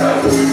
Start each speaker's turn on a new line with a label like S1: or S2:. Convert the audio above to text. S1: Não.